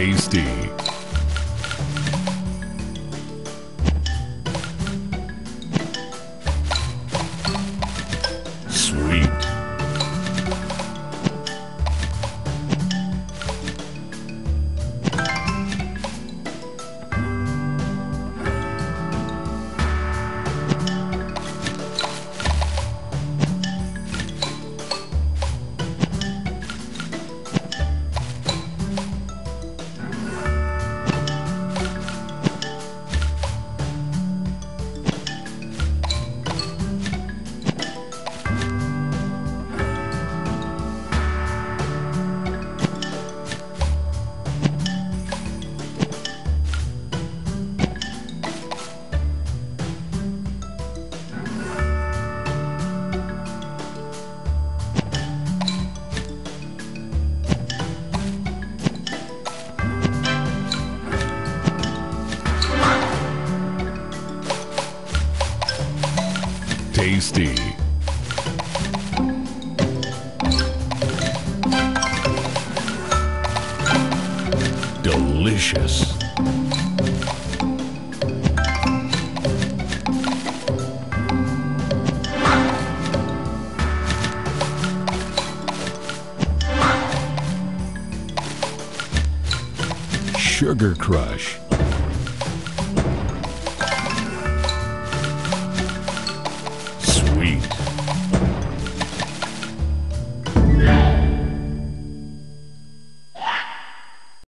tasty. Tasty. Delicious. Sugar Crush.